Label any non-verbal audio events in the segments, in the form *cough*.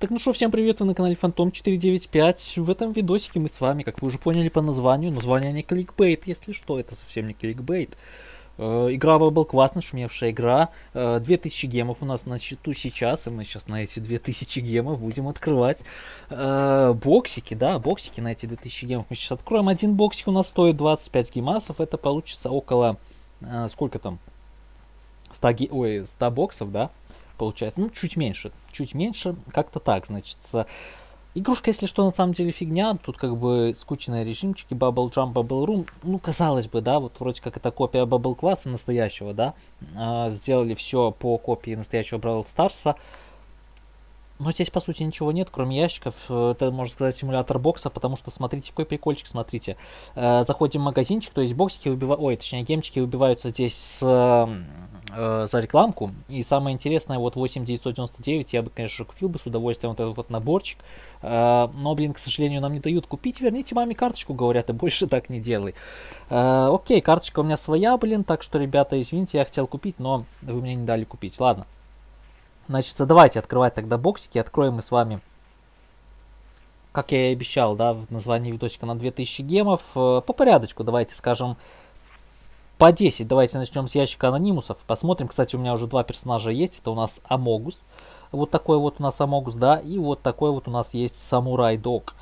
Так, ну что, всем привет, вы на канале Фантом 495. В этом видосике мы с вами, как вы уже поняли по названию, название не кликбейт, если что, это совсем не кликбейт. Э, игра Bubble Quest, нашумевшая игра. Э, 2000 гемов у нас на счету сейчас, и мы сейчас на эти 2000 гемов будем открывать э, боксики, да, боксики на эти 2000 гемов. Мы сейчас откроем один боксик, у нас стоит 25 гемасов, это получится около, э, сколько там, 100, ге- ой, 100 боксов, да, получается. Ну, чуть меньше. Чуть меньше. Как-то так, значит. с- Игрушка, если что, на самом деле фигня. Тут как бы скучные режимчики. Bubble Jump, Bubble Room. Ну, казалось бы, да, вот вроде как это копия Bubble Quest настоящего, да. А, сделали все по копии настоящего Brawl Старса. Но здесь, по сути, ничего нет, кроме ящиков. Э, Это, можно сказать, симулятор бокса, потому что, смотрите, какой прикольчик, смотрите. Э, заходим в магазинчик, то есть боксики выбиваются, ой, точнее, гемчики выбиваются здесь с, э, за рекламку. И самое интересное, вот 8999 я бы, конечно, купил бы с удовольствием вот этот вот наборчик. Но, блин, к сожалению, нам не дают купить. Верните маме карточку, говорят, и больше так не делай. Окей, карточка у меня своя, блин, так что, ребята, извините, я хотел купить, но вы мне не дали купить. Ладно. Значит, давайте открывать тогда боксики. Откроем мы с вами, как я и обещал, да, в названии видосика на 2000 гемов. Э, По порядочку давайте скажем по 10. Давайте начнем с ящика анонимусов. Посмотрим. Кстати, у меня уже два персонажа есть. Это у нас Амогус. Вот такой вот у нас Амогус, да. И вот такой вот у нас есть Самурай Дог.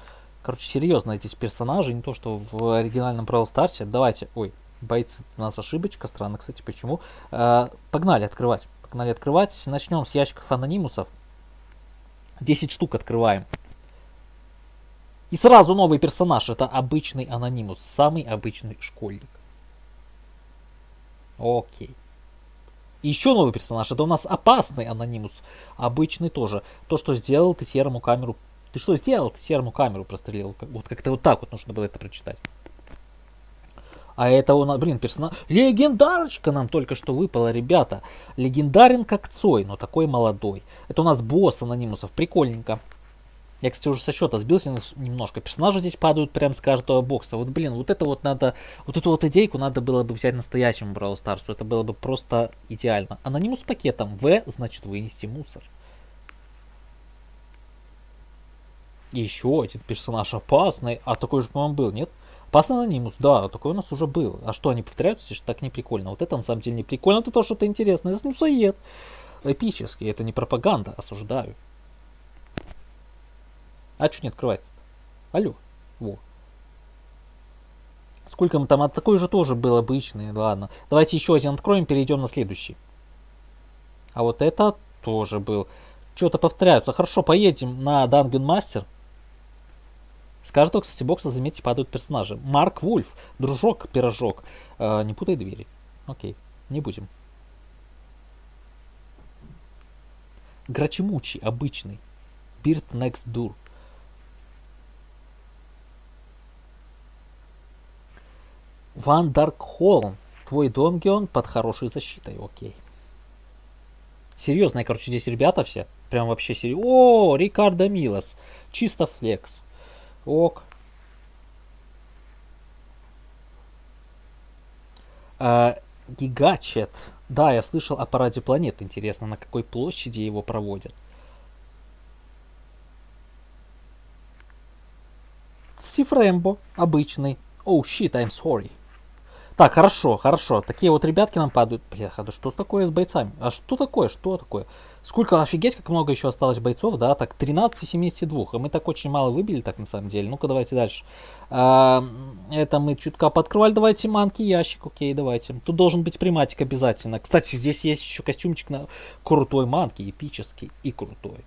Короче, серьезно здесь персонажи. Не то, что в оригинальном Brawl Старсе. Давайте. Ой, бойцы. У нас ошибочка. Странно, кстати, почему. Э, Погнали открывать. Погнали открывать. Начнем с ящиков анонимусов. 10 штук открываем. И сразу новый персонаж. Это обычный анонимус. Самый обычный школьник. Окей. И еще новый персонаж. Это у нас опасный анонимус. Обычный тоже. То, что сделал, ты серому камеру... Ты что сделал? Ты серому камеру прострелил. Вот как-то вот так вот нужно было это прочитать. А это нас, блин, персонаж... Легендарочка нам только что выпала, ребята. Легендарен как Цой, но такой молодой. Это у нас босс анонимусов. Прикольненько. Я, кстати, уже со счета сбился немножко. Персонажи здесь падают прям с каждого бокса. Вот, блин, вот это вот надо... Вот эту вот идейку надо было бы взять настоящему Brawl Старсу. Это было бы просто идеально. Анонимус пакетом. В, значит, вынести мусор. Еще один персонаж опасный. А такой же, по-моему, был, нет? Опасный анонимус, да, такой у нас уже был. А что, они повторяются? Это ж так не прикольно. Вот это на самом деле не прикольно. Это то, что-то интересное. Снусоед. Эпический. Это не пропаганда. Осуждаю. А что не открывается-то? Алло. Во. Сколько мы там? А такой же тоже был обычный. Ладно. Давайте еще один откроем, перейдем на следующий. А вот это тоже был. Что-то повторяются. Хорошо, поедем на Dungeon Master. С каждого, кстати, бокса, заметьте, падают персонажи. Марк Вульф, дружок, пирожок. Э, не путай двери. Окей, не будем. Грачемучий, обычный. Бирд Next Door. Ван Дарк Холланд. Твой Донгион под хорошей защитой. Окей. Серьезные, короче, здесь ребята все. Прям вообще серьезно. О, Рикардо Милос. Чисто флекс. Ок. А, Гигачет. Да, я слышал о параде планет. Интересно, на какой площади его проводят. Сифрембо. Обычный. Оу, oh, shit, I'm sorry. Так, хорошо, хорошо. Такие вот ребятки нам падают. Бля, да что такое с бойцами? А что такое? Что такое? Сколько, офигеть, как много еще осталось бойцов, да? Так, 13 из 72. А мы так очень мало выбили, так на самом деле. Ну-ка, давайте дальше. А, это мы чутка подкрывали. Давайте манки, ящик, окей, давайте. Тут должен быть приматик обязательно. Кстати, здесь есть еще костюмчик на крутой манки, эпический и крутой.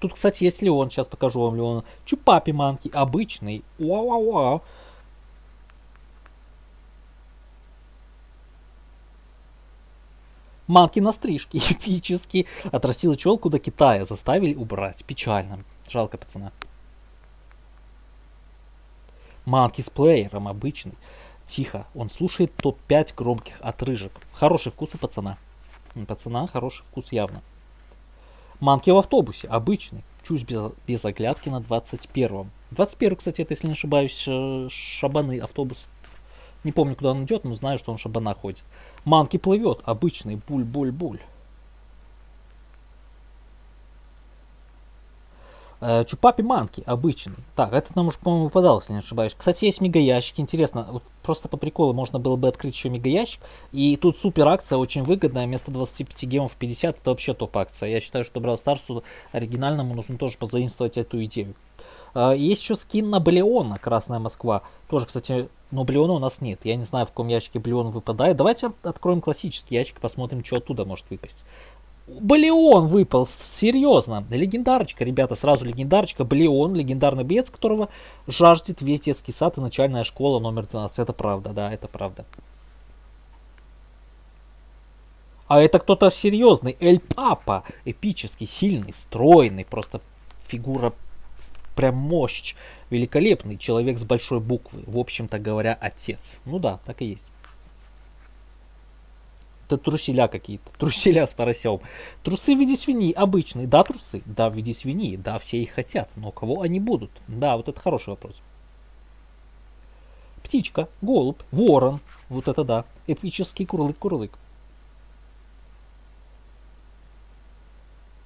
Тут, кстати, есть Леон. Сейчас покажу вам Леона. Чупапи манки. Обычный. Вау-вау-вау. Манки на стрижке. *laughs* Эпический. Отрастила челку до Китая. Заставили убрать. Печально. Жалко пацана. Манки с плеером. Обычный. Тихо. Он слушает топ-5 громких отрыжек. Хороший вкус у пацана. Пацана хороший вкус явно. Манки в автобусе, обычный. Чуть без, без оглядки на 21-м. 21 кстати, это, если не ошибаюсь, э, шабаны автобус. Не помню, куда он идет, но знаю, что он шабана ходит. Манки плывет, обычный, буль-буль-буль. Э, чупапи Манки, обычный. Так, этот нам уже, по-моему, выпадал, если не ошибаюсь. Кстати, есть мегаящик. Интересно, вот просто по приколу можно было бы открыть еще мегаящик. И тут супер акция, очень выгодная. Вместо 25 гемов 50, это вообще топ акция. Я считаю, что брал старсу оригинальному нужно тоже позаимствовать эту идею. Э, есть еще скин на Блеона, Красная Москва. Тоже, кстати, но Блеона у нас нет. Я не знаю, в каком ящике Блеон выпадает. Давайте откроем классический ящик, посмотрим, что оттуда может выпасть. Балеон выпал, серьезно. Легендарочка, ребята, сразу легендарочка. Балеон, легендарный боец, которого жаждет весь детский сад и начальная школа номер 12. Это правда, да, это правда. А это кто-то серьезный. Эль Папа. Эпический, сильный, стройный. Просто фигура прям мощь. Великолепный человек с большой буквы. В общем-то говоря, отец. Ну да, так и есть. Это труселя какие-то. Труселя с поросем. Трусы в виде свиньи обычные. Да, трусы. Да, в виде свиньи. Да, все их хотят. Но кого они будут? Да, вот это хороший вопрос. Птичка, голубь, ворон. Вот это да. Эпический курлык-курлык.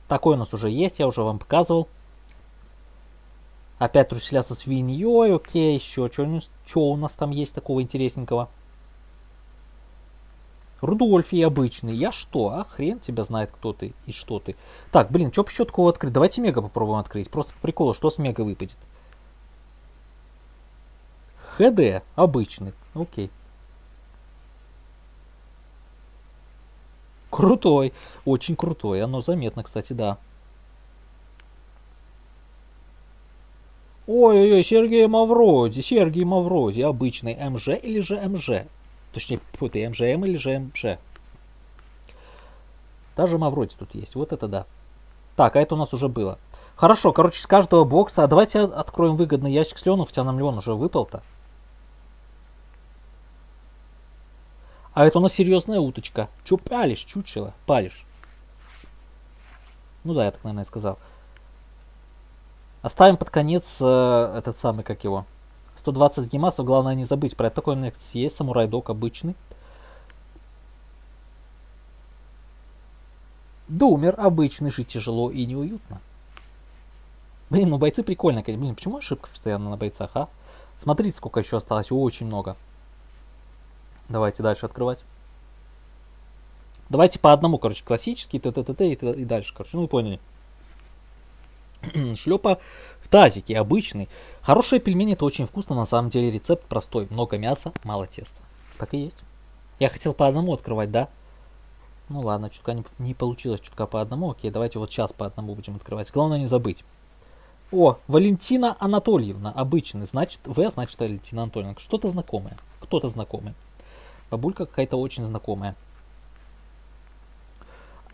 Такой у нас уже есть, я уже вам показывал. Опять труселя со свиньей, окей, еще что у нас там есть такого интересненького? Рудольфий обычный. Я что? А хрен тебя знает, кто ты и что ты. Так, блин, что по счету такого открыть? Давайте мега попробуем открыть. Просто по что с мега выпадет. ХД обычный. Окей. Крутой. Очень крутой. Оно заметно, кстати, да. Ой-ой-ой, Сергей Мавроди, Сергей Мавроди, обычный МЖ или же МЖ? Точнее, путай, МЖМ или же МЖ. Даже Мавроди тут есть, вот это да. Так, а это у нас уже было. Хорошо, короче, с каждого бокса. А давайте откроем выгодный ящик с Леоном, хотя нам Леон уже выпал-то. А это у нас серьезная уточка. Че палишь, чучело? Палишь. Ну да, я так, наверное, сказал. Оставим под конец э, этот самый, как его. 120 гемасов, главное не забыть про это. Такой у меня есть, самурай док обычный. Думер обычный, жить тяжело и неуютно. Блин, ну бойцы прикольные. Блин, почему ошибка постоянно на бойцах, а? Смотрите, сколько еще осталось. Очень много. Давайте дальше открывать. Давайте по одному, короче, классический, т т т т и дальше, короче. Ну, вы поняли. *clears throat* Шлепа в тазике, обычный. Хорошие пельмени это очень вкусно, на самом деле рецепт простой. Много мяса, мало теста. Так и есть. Я хотел по одному открывать, да? Ну ладно, чутка не, не получилось, чутка по одному. Окей, давайте вот сейчас по одному будем открывать. Главное не забыть. О, Валентина Анатольевна, обычный. Значит, В, значит Валентина Анатольевна. Что-то знакомое. Кто-то знакомый. Бабулька какая-то очень знакомая.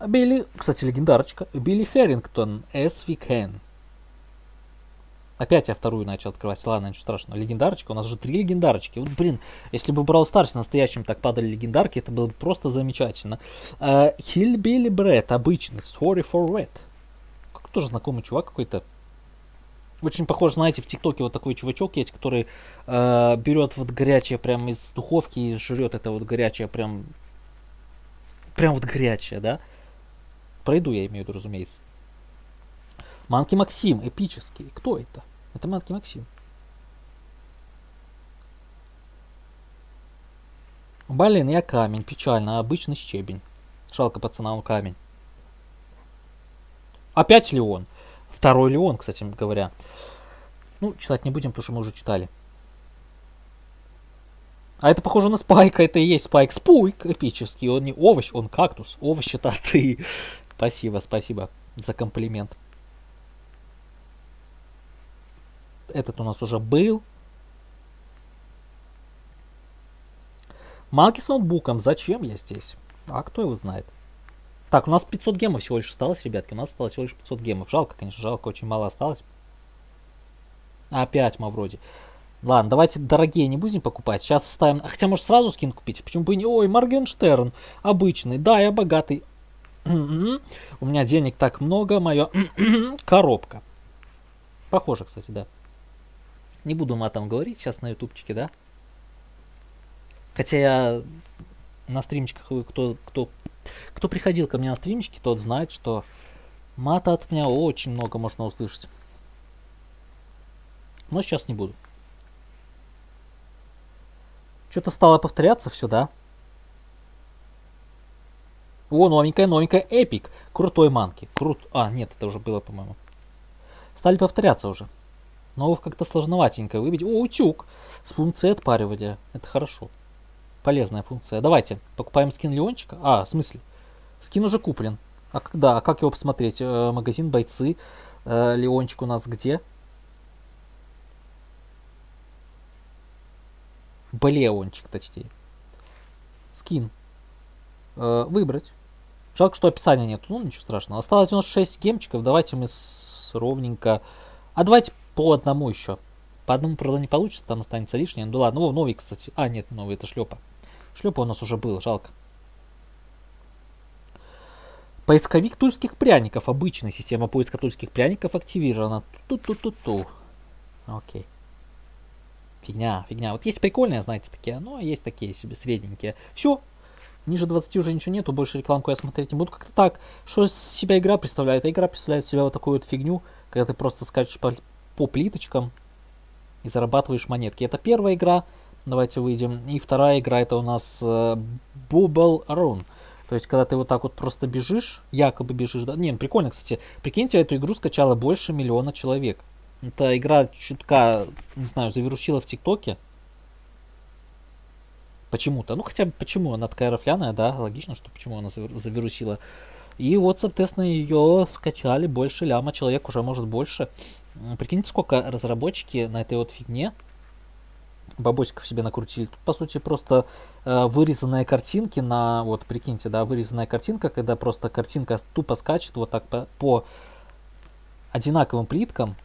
Билли, кстати, легендарочка. Билли Хэрингтон, As We Can. Опять я вторую начал открывать. Ладно, ничего страшного. Легендарочка. У нас же три легендарочки. Вот, блин, если бы брал Старс настоящим так падали легендарки, это было бы просто замечательно. Хиллбилли uh, Брэд, обычный. Sorry for Red. Как тоже знакомый чувак какой-то. Очень похож, знаете, в ТикТоке вот такой чувачок есть, который э, берет вот горячее прям из духовки и жрет это вот горячее прям... Прям вот горячее, да? Пройду я имею в виду, разумеется. Манки Максим, эпический. Кто это? Это Манки Максим. Блин, я камень, печально, обычный щебень. Жалко пацанам камень. Опять Леон. Второй Леон, кстати говоря. Ну, читать не будем, потому что мы уже читали. А это похоже на спайка, это и есть спайк. Спуйк эпический, он не овощ, он кактус. Овощ это ты. Спасибо, спасибо за комплимент. Этот у нас уже был. Малки с ноутбуком. Зачем я здесь? А кто его знает? Так, у нас 500 гемов всего лишь осталось, ребятки. У нас осталось всего лишь 500 гемов. Жалко, конечно, жалко, очень мало осталось. Опять мы вроде. Ладно, давайте дорогие не будем покупать. Сейчас ставим... Хотя, может, сразу скин купить? Почему бы не... Ой, Моргенштерн. Обычный. Да, я богатый. У меня денег так много, мое *clears throat* коробка. Похоже, кстати, да. Не буду матом говорить сейчас на ютубчике, да? Хотя я на стримчиках, кто, кто, кто приходил ко мне на стримчики, тот знает, что мата от меня очень много можно услышать. Но сейчас не буду. Что-то стало повторяться все, да? О, новенькая, новенькая, эпик. Крутой манки. Крут. А, нет, это уже было, по-моему. Стали повторяться уже. Новых как-то сложноватенько выбить. О, утюг. С функцией отпаривания. Это хорошо. Полезная функция. Давайте, покупаем скин Леончика. А, в смысле? Скин уже куплен. А когда? А как его посмотреть? Э, магазин бойцы. Э, Леончик у нас где? Балеончик, точнее. Скин. Э, выбрать. Жалко, что описания нет. Ну, ничего страшного. Осталось у нас 6 гемчиков. Давайте мы с... ровненько... А давайте по одному еще. По одному, правда, не получится. Там останется лишнее. Ну ладно. О, новый, кстати. А, нет, новый. Это шлепа. Шлепа у нас уже был. Жалко. Поисковик тульских пряников. Обычная система поиска тульских пряников активирована. Ту-ту-ту-ту. Окей. Фигня, фигня. Вот есть прикольные, знаете, такие, но есть такие себе средненькие. Все, Ниже 20 уже ничего нету, больше рекламку я смотреть не буду. Как-то так. Что себя игра представляет? А игра представляет себя вот такую вот фигню, когда ты просто скачешь по, по плиточкам и зарабатываешь монетки. Это первая игра. Давайте выйдем. И вторая игра это у нас э, Bubble Run. То есть, когда ты вот так вот просто бежишь, якобы бежишь, да? Не, прикольно, кстати. Прикиньте, эту игру скачало больше миллиона человек. Эта игра чутка, не знаю, завирусила в ТикТоке. Почему-то. Ну, хотя бы почему? Она такая рафляная, да, логично, что почему она завирусила. И вот, соответственно, ее скачали больше ляма человек, уже может больше. Прикиньте, сколько разработчики на этой вот фигне бабосиков себе накрутили. Тут, по сути, просто э, вырезанные картинки на... Вот, прикиньте, да, вырезанная картинка, когда просто картинка тупо скачет вот так по, по одинаковым плиткам.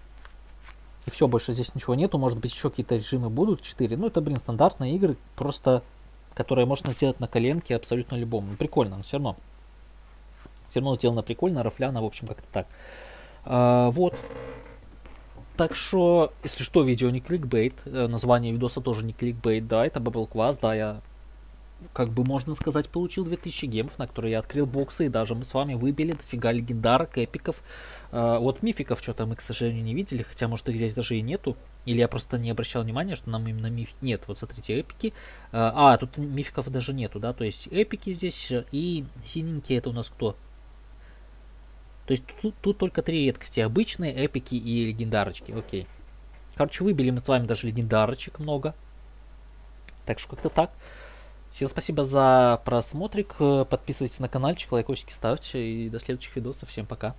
И все, больше здесь ничего нету. Может быть, еще какие-то режимы будут, 4. Ну, это, блин, стандартные игры. Просто которое можно сделать на коленке абсолютно любому. Ну, прикольно, но все равно. Все равно сделано прикольно, рафляно, в общем, как-то так. А, вот. Так что, если что, видео не кликбейт. Э, название видоса тоже не кликбейт, да, это Bubble Quest, да, я как бы можно сказать, получил 2000 гемов, на которые я открыл боксы, и даже мы с вами выбили дофига легендарок, эпиков. А, вот мификов что-то мы, к сожалению, не видели, хотя, может, их здесь даже и нету. Или я просто не обращал внимания, что нам именно миф... Нет, вот смотрите, эпики. А, а, тут мификов даже нету, да, то есть эпики здесь и синенькие это у нас кто? То есть тут, тут только три редкости, обычные, эпики и легендарочки, окей. Короче, выбили мы с вами даже легендарочек много. Так что как-то так. Всем спасибо за просмотрик. Подписывайтесь на каналчик, лайкосики ставьте. И до следующих видосов. Всем пока.